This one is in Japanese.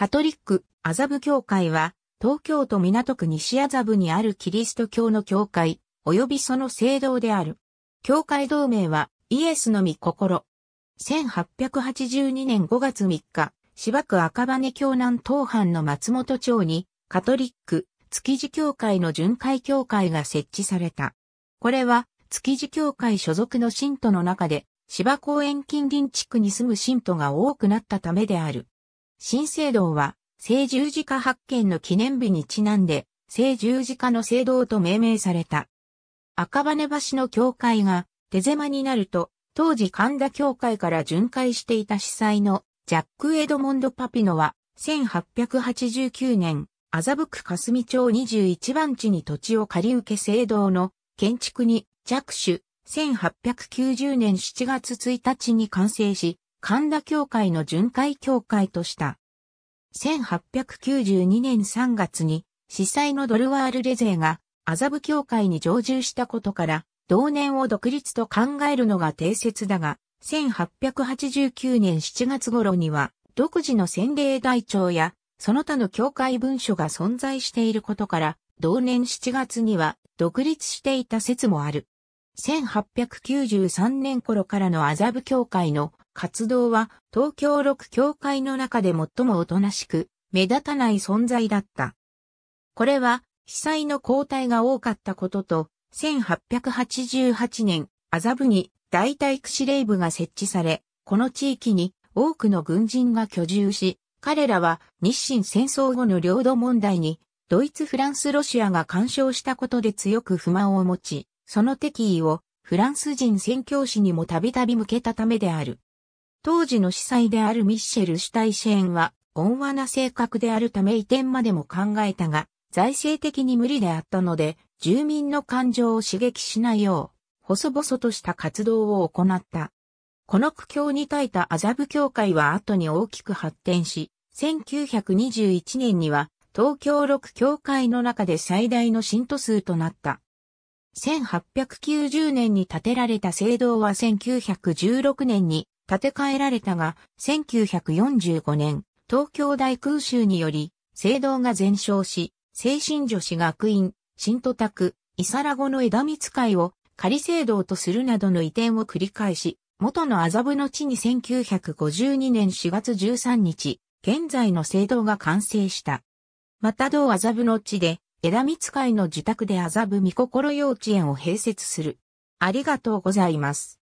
カトリック麻布教会は、東京都港区西麻布にあるキリスト教の教会、及びその聖堂である。教会同盟は、イエスの御心。1882年5月3日、芝区赤羽京南東藩の松本町に、カトリック、築地教会の巡回教会が設置された。これは、築地教会所属の信徒の中で、芝公園近隣地区に住む信徒が多くなったためである。新聖堂は、聖十字架発見の記念日にちなんで、聖十字架の聖堂と命名された。赤羽橋の教会が手狭になると、当時神田教会から巡回していた司祭のジャック・エドモンド・パピノは、1889年、麻布区霞町21番地に土地を借り受け聖堂の建築に着手、1890年7月1日に完成し、神田教会の巡回教会とした。1892年3月に、司祭のドルワール・レゼーが麻布教会に常駐したことから、同年を独立と考えるのが定説だが、1889年7月頃には、独自の洗礼台帳や、その他の教会文書が存在していることから、同年7月には独立していた説もある。1893年頃からの麻布教会の活動は東京六教会の中で最もおとなしく目立たない存在だった。これは被災の交代が多かったことと、1888年、麻布に大体区司令部が設置され、この地域に多くの軍人が居住し、彼らは日清戦争後の領土問題にドイツ、フランス、ロシアが干渉したことで強く不満を持ち、その敵意をフランス人宣教師にもたびたび向けたためである。当時の司祭であるミッシェル・シュタイシェーンは温和な性格であるため移転までも考えたが、財政的に無理であったので、住民の感情を刺激しないよう、細々とした活動を行った。この苦境に耐えた麻布教会は後に大きく発展し、1921年には東京六教会の中で最大の信徒数となった。1890年に建てられた聖堂は1916年に建て替えられたが、1945年、東京大空襲により、聖堂が全焼し、聖神女子学院、新都宅、イサラゴの枝光会を仮聖堂とするなどの移転を繰り返し、元の麻布の地に1952年4月13日、現在の聖堂が完成した。また同麻布の地で、枝光会の自宅で麻布見心幼稚園を併設する。ありがとうございます。